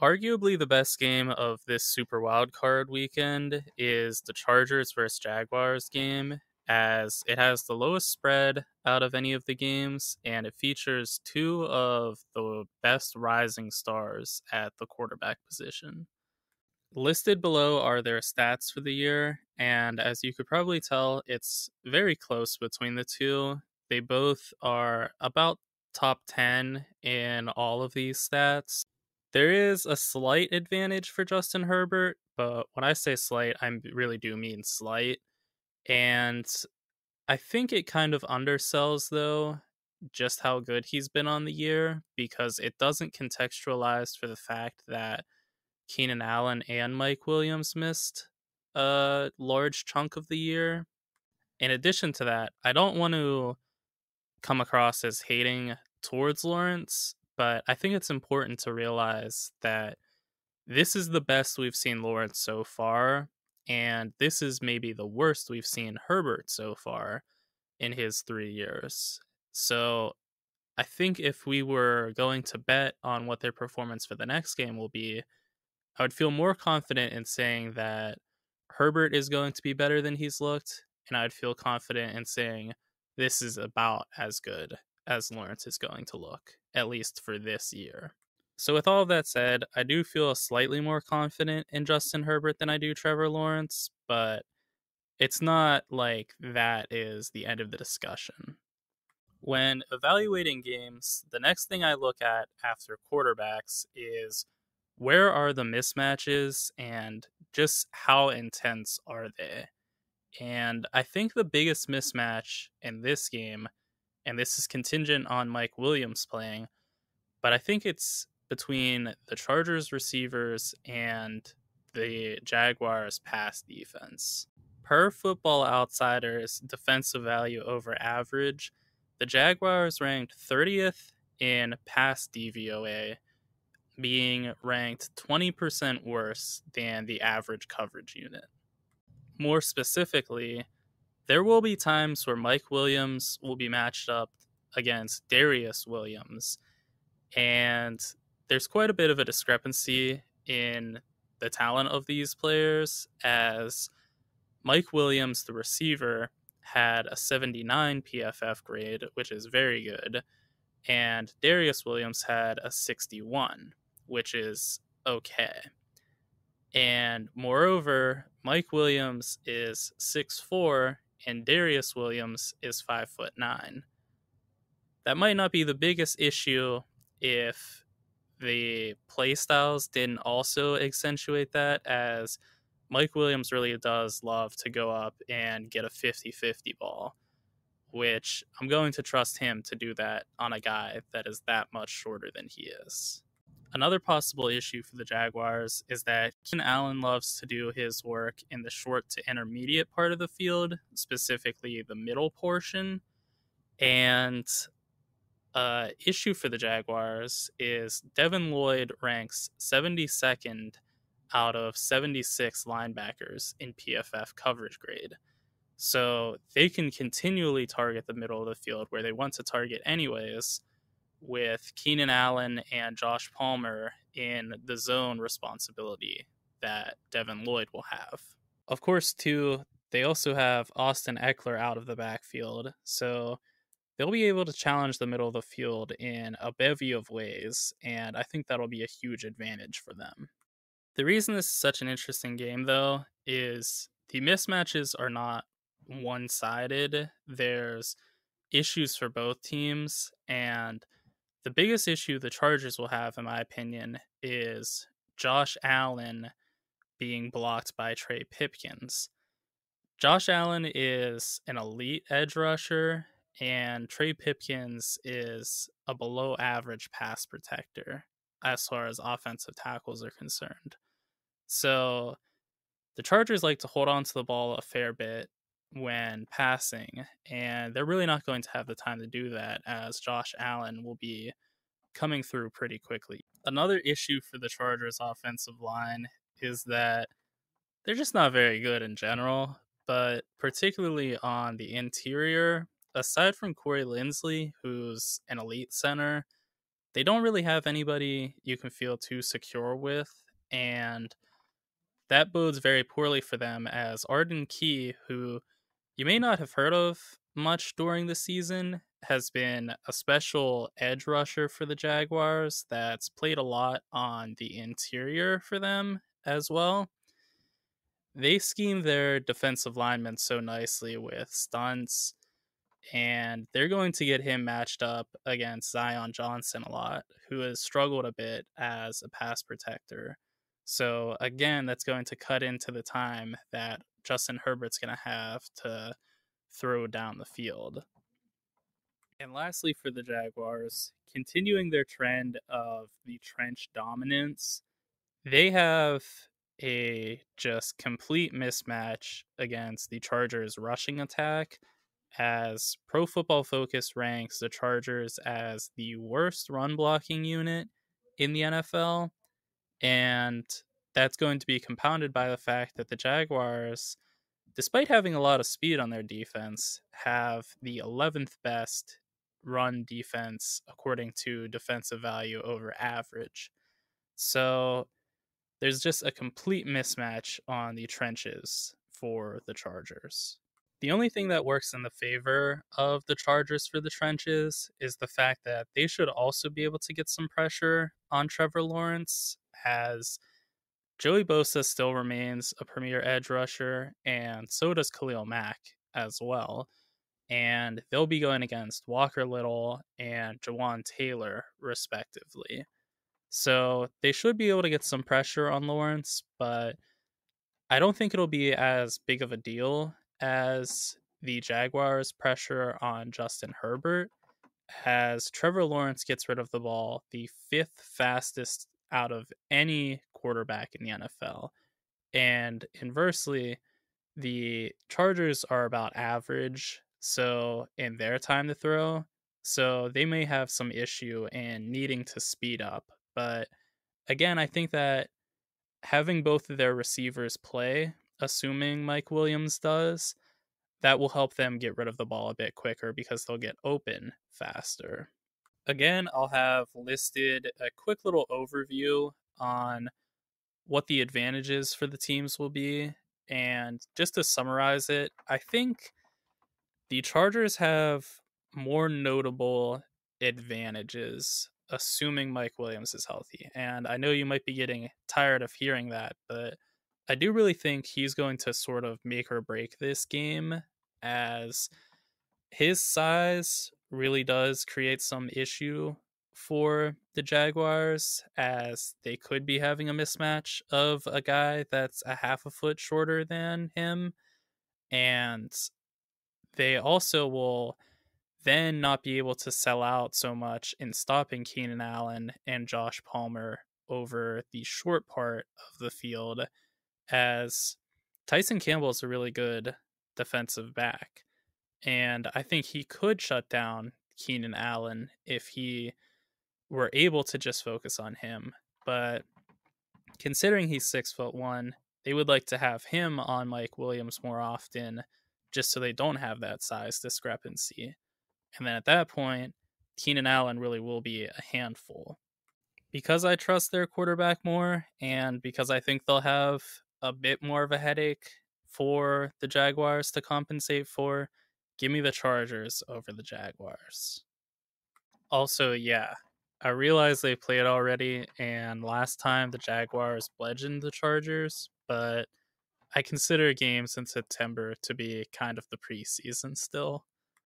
Arguably, the best game of this Super Wild Card weekend is the Chargers versus Jaguars game, as it has the lowest spread out of any of the games, and it features two of the best rising stars at the quarterback position. Listed below are their stats for the year, and as you could probably tell, it's very close between the two. They both are about top 10 in all of these stats. There is a slight advantage for Justin Herbert, but when I say slight, I really do mean slight. And I think it kind of undersells, though, just how good he's been on the year because it doesn't contextualize for the fact that Keenan Allen and Mike Williams missed a large chunk of the year. In addition to that, I don't want to come across as hating towards Lawrence but I think it's important to realize that this is the best we've seen Lawrence so far, and this is maybe the worst we've seen Herbert so far in his three years. So I think if we were going to bet on what their performance for the next game will be, I would feel more confident in saying that Herbert is going to be better than he's looked, and I'd feel confident in saying this is about as good as Lawrence is going to look, at least for this year. So, with all of that said, I do feel slightly more confident in Justin Herbert than I do Trevor Lawrence, but it's not like that is the end of the discussion. When evaluating games, the next thing I look at after quarterbacks is where are the mismatches and just how intense are they? And I think the biggest mismatch in this game and this is contingent on Mike Williams playing, but I think it's between the Chargers receivers and the Jaguars pass defense. Per Football Outsiders defensive value over average, the Jaguars ranked 30th in pass DVOA, being ranked 20% worse than the average coverage unit. More specifically, there will be times where Mike Williams will be matched up against Darious Williams. And there's quite a bit of a discrepancy in the talent of these players, as Mike Williams, the receiver, had a 79 PFF grade, which is very good, and Darious Williams had a 61, which is okay. And moreover, Mike Williams is 6'4 and Darious Williams is five foot nine. That might not be the biggest issue if the playstyles didn't also accentuate that, as Mike Williams really does love to go up and get a 50 50 ball, which I'm going to trust him to do that on a guy that is that much shorter than he is. Another possible issue for the Jaguars is that Ken Allen loves to do his work in the short to intermediate part of the field, specifically the middle portion. And uh, issue for the Jaguars is Devin Lloyd ranks 72nd out of 76 linebackers in PFF coverage grade. So they can continually target the middle of the field where they want to target anyways with Keenan Allen and Josh Palmer in the zone responsibility that Devin Lloyd will have. Of course, too, they also have Austin Ekeler out of the backfield, so they'll be able to challenge the middle of the field in a bevy of ways, and I think that'll be a huge advantage for them. The reason this is such an interesting game, though, is the mismatches are not one sided. There's issues for both teams, and the biggest issue the Chargers will have, in my opinion, is Josh Allen being blocked by Trey Pipkins. Josh Allen is an elite edge rusher, and Trey Pipkins is a below average pass protector as far as offensive tackles are concerned. So the Chargers like to hold on to the ball a fair bit when passing, and they're really not going to have the time to do that as Josh Allen will be coming through pretty quickly. Another issue for the Chargers offensive line is that they're just not very good in general, but particularly on the interior, aside from Corey Linsley, who's an elite center, they don't really have anybody you can feel too secure with. And that bodes very poorly for them as Arden Key, who you may not have heard of much during the season, has been a special edge rusher for the Jaguars that's played a lot on the interior for them as well. They scheme their defensive linemen so nicely with stunts, and they're going to get him matched up against Zion Johnson a lot, who has struggled a bit as a pass protector. So, again, that's going to cut into the time that Justin Herbert's going to have to throw down the field. And lastly, for the Jaguars, continuing their trend of the trench dominance, they have a just complete mismatch against the Chargers' rushing attack. As Pro Football Focus ranks the Chargers as the worst run blocking unit in the NFL. And that's going to be compounded by the fact that the Jaguars, despite having a lot of speed on their defense, have the 11th best run defense according to defensive value over average. So there's just a complete mismatch on the trenches for the Chargers. The only thing that works in the favor of the Chargers for the trenches is the fact that they should also be able to get some pressure on Trevor Lawrence, as Joey Bosa still remains a premier edge rusher, and so does Khalil Mack as well and they'll be going against Walker Little and Jawaan Taylor, respectively. So they should be able to get some pressure on Lawrence, but I don't think it'll be as big of a deal as the Jaguars' pressure on Justin Herbert, as Trevor Lawrence gets rid of the ball the fifth fastest out of any quarterback in the NFL. And inversely, the Chargers are about average so in their time to throw, so they may have some issue in needing to speed up. But again, I think that having both of their receivers play, assuming Mike Williams does, that will help them get rid of the ball a bit quicker because they'll get open faster. Again, I'll have listed a quick little overview on what the advantages for the teams will be. And just to summarize it, I think the Chargers have more notable advantages, assuming Mike Williams is healthy. And I know you might be getting tired of hearing that, but I do really think he's going to sort of make or break this game as his size really does create some issue for the Jaguars as they could be having a mismatch of a guy that's a half a foot shorter than him and they also will then not be able to sell out so much in stopping Keenan Allen and Josh Palmer over the short part of the field, as Tyson Campbell is a really good defensive back. And I think he could shut down Keenan Allen if he were able to just focus on him. But considering he's six foot one, they would like to have him on Mike Williams more often just so they don't have that size discrepancy. And then at that point, Keenan Allen really will be a handful. Because I trust their quarterback more, and because I think they'll have a bit more of a headache for the Jaguars to compensate for, give me the Chargers over the Jaguars. Also, yeah, I realize they played already, and last time the Jaguars bludgeoned the Chargers, but I consider games in September to be kind of the preseason still.